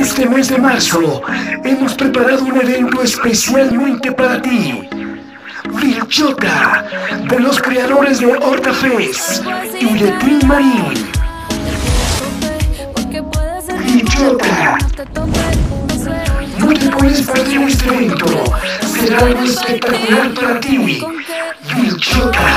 este mes de marzo hemos preparado un evento especialmente para ti. Vilchota, de los creadores de Hortafest y de Team Marine. Vilchota. No te puedes perder este evento. Será algo espectacular para ti. Vilchota.